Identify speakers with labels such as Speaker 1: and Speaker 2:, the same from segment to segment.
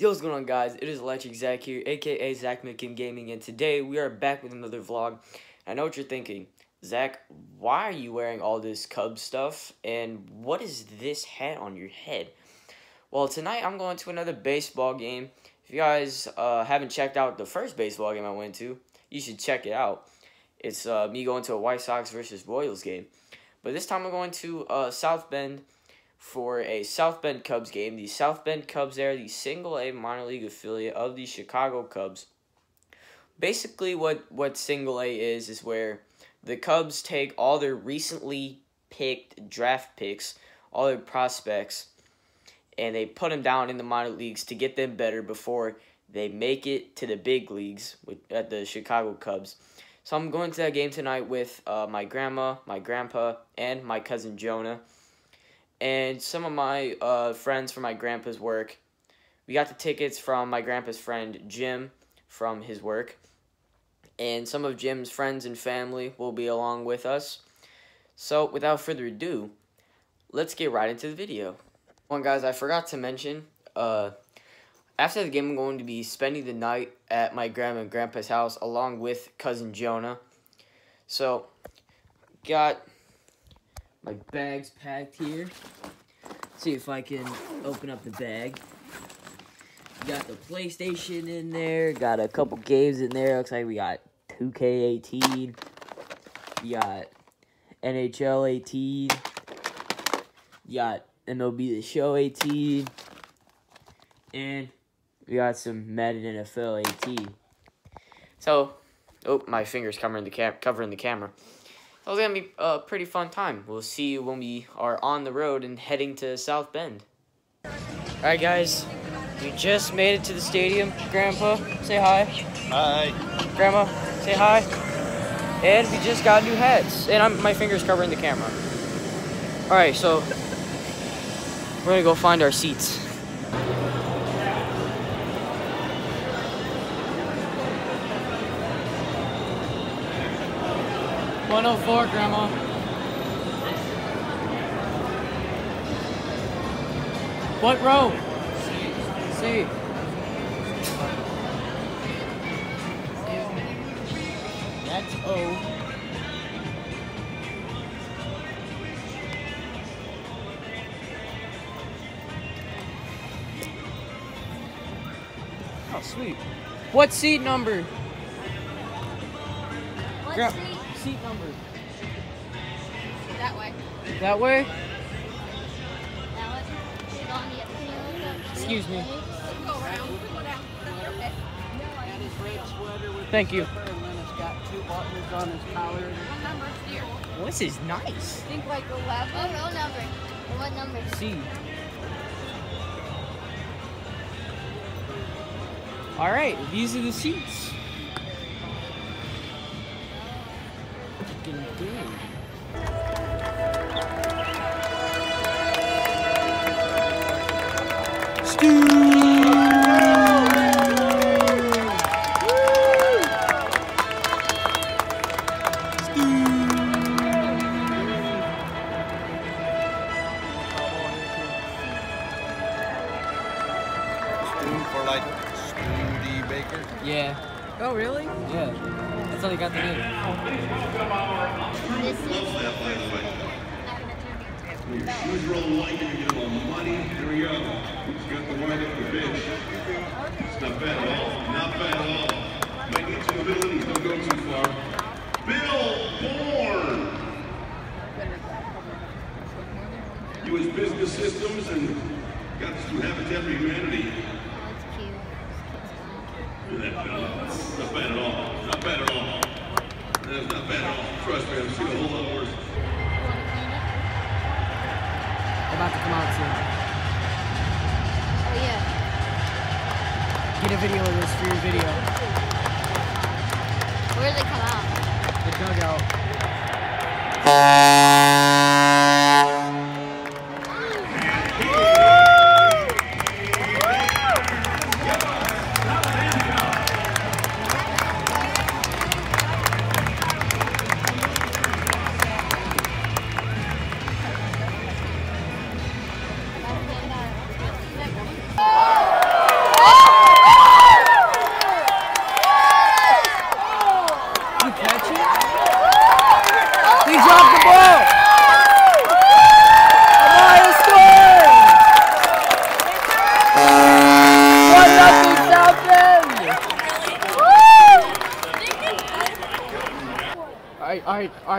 Speaker 1: Yo, what's going on, guys? It is Electric Zach here, aka Zach McKim Gaming, and today we are back with another vlog. I know what you're thinking, Zach. Why are you wearing all this Cubs stuff, and what is this hat on your head? Well, tonight I'm going to another baseball game. If you guys uh, haven't checked out the first baseball game I went to, you should check it out. It's uh, me going to a White Sox versus Royals game, but this time I'm going to uh, South Bend for a South Bend Cubs game. The South Bend Cubs are the single A minor league affiliate of the Chicago Cubs. Basically, what, what single A is, is where the Cubs take all their recently picked draft picks, all their prospects, and they put them down in the minor leagues to get them better before they make it to the big leagues with, at the Chicago Cubs. So I'm going to that game tonight with uh, my grandma, my grandpa, and my cousin Jonah and some of my uh, friends from my grandpa's work. We got the tickets from my grandpa's friend Jim from his work. And some of Jim's friends and family will be along with us. So, without further ado, let's get right into the video. One, guys, I forgot to mention, uh, after the game, I'm going to be spending the night at my grandma and grandpa's house along with cousin Jonah. So, got my bag's packed here. See if I can open up the bag. Got the PlayStation in there. Got a couple games in there. Looks like we got 2K18. We got NHL 18. You got MLB The Show 18. And we got some Madden NFL 18. So, oh, my finger's covering the cam covering the camera. It's gonna be a pretty fun time. We'll see you when we are on the road and heading to South Bend. Alright guys, we just made it to the stadium. Grandpa, say hi.
Speaker 2: Hi.
Speaker 1: Grandma, say hi. And we just got new hats. And I'm, my finger's covering the camera. Alright, so we're gonna go find our seats. One oh four, Grandma. What row? C. That's O. Oh, sweet. What seat number?
Speaker 3: What
Speaker 1: Gra-
Speaker 3: street?
Speaker 1: Seat number.
Speaker 3: That way.
Speaker 1: That way?
Speaker 3: That way. Go on the other.
Speaker 1: Excuse me.
Speaker 3: Go around. Go down. Okay.
Speaker 4: His red sweater with
Speaker 1: Thank you.
Speaker 4: zipper, and then it's got two on his collar.
Speaker 3: What number is here?
Speaker 1: Well, this is nice.
Speaker 3: Think like 11. What row number? What number?
Speaker 1: C. All right, these are the seats.
Speaker 4: Oh, really?
Speaker 1: Yeah. That's how they got the name.
Speaker 3: This is.
Speaker 5: Shoes roll light and you give him money. Here we go. He's got the wide up the pitch. It's not bad at all. Not bad at all. Might need some abilities. Don't go too far. Bill Bourne. U.S. Business Systems and got through Habitat for Humanity.
Speaker 3: Oh, it's cute.
Speaker 5: Look at that fella. Not bad at all. Not bad at all. That's not bad at all. Trust me, I've seen a whole lot worse.
Speaker 1: About to come out soon.
Speaker 3: Oh, yeah.
Speaker 1: Get a video of this for your video.
Speaker 3: Where did they come out?
Speaker 1: The dugout.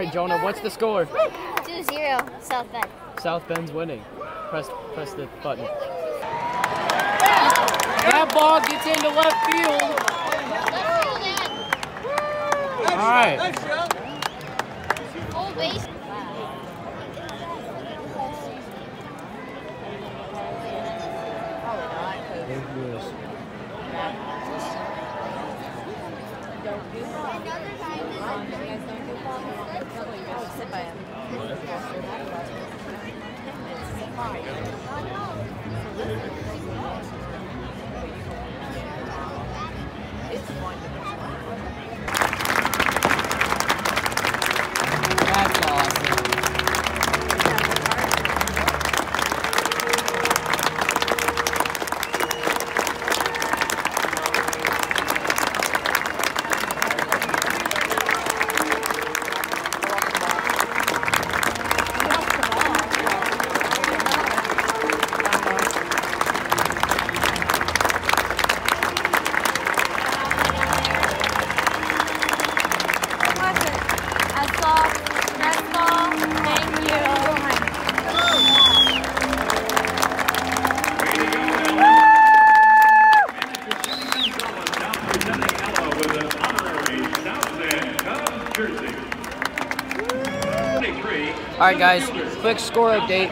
Speaker 6: right, Jonah, what's the score?
Speaker 3: 2 0 South Bend.
Speaker 6: South Bend's winning. Press press the button. That ball gets into left field. All right.
Speaker 3: Full base.
Speaker 6: That's
Speaker 1: All right, guys. Quick score update.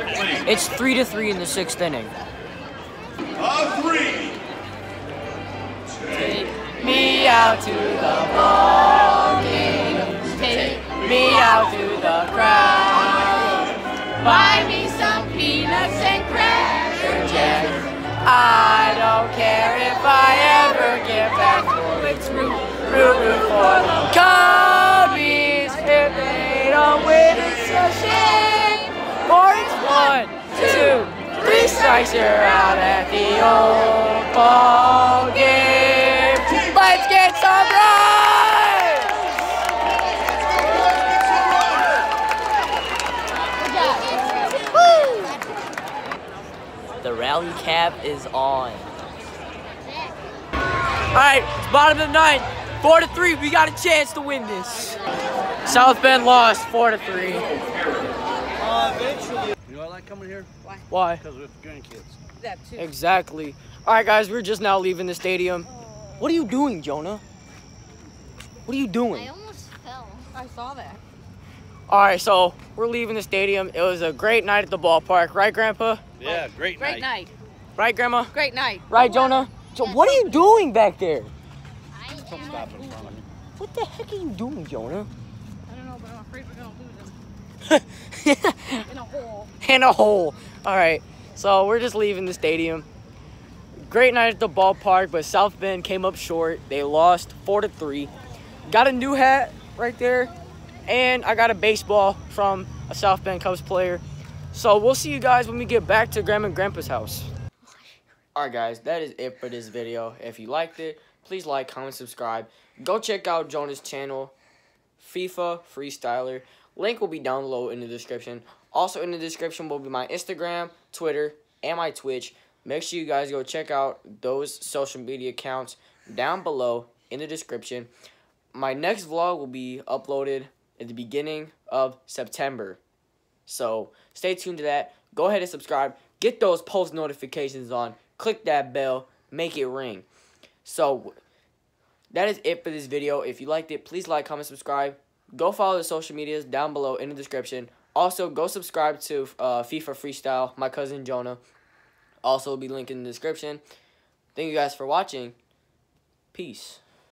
Speaker 1: It's three to three in the sixth inning.
Speaker 5: A three.
Speaker 1: Me out to the ball game. Take me out to the crowd. Buy me some peanuts and cracker jacks. I don't care if I ever get back. It's root, root, root for the it's a shame. For it's one, two, three strikes, you're out at the old ball game. Let's get some runs! The rally cap is on. All right, it's bottom of the ninth. Four to three. We got a chance to win this. South Bend lost four to three.
Speaker 2: Uh, eventually. You know I like coming here?
Speaker 1: Why?
Speaker 2: Because with grandkids.
Speaker 4: That too.
Speaker 1: Exactly. All right, guys, we're just now leaving the stadium. What are you doing, Jonah? What are you doing?
Speaker 3: I almost fell.
Speaker 4: I saw that.
Speaker 1: All right, so we're leaving the stadium. It was a great night at the ballpark, right, Grandpa?
Speaker 2: Yeah, great,
Speaker 4: Great
Speaker 2: night.
Speaker 4: night.
Speaker 1: Right, Grandma?
Speaker 4: Great night.
Speaker 1: Right, Jonah? So what are you doing back there?
Speaker 3: I am.
Speaker 2: Stop in front of me.
Speaker 1: What the heck are you doing, Jonah?
Speaker 4: I don't know, but I'm afraid we're gonna lose them in a hole.
Speaker 1: in a hole. All right, so we're just leaving the stadium. Great night at the ballpark, but South Bend came up short. They lost four to three. Got a new hat right there, and I got a baseball from a South Bend Cubs player. So we'll see you guys when we get back to Grandma and Grandpa's house. All right, guys, that is it for this video. If you liked it, please like, comment, subscribe. Go check out Jonah's channel, FIFA Freestyler. Link will be down below in the description. Also in the description will be my Instagram, Twitter, and my Twitch. Make sure you guys go check out those social media accounts down below in the description. My next vlog will be uploaded at the beginning of September. So stay tuned to that. Go ahead and subscribe. Get those post notifications on. Click that bell. Make it ring. So that is it for this video. If you liked it, please like, comment, subscribe. Go follow the social medias down below in the description. Also, go subscribe to uh, FIFA Freestyle, my cousin Jonah. Also, will be linked in the description. Thank you guys for watching. Peace.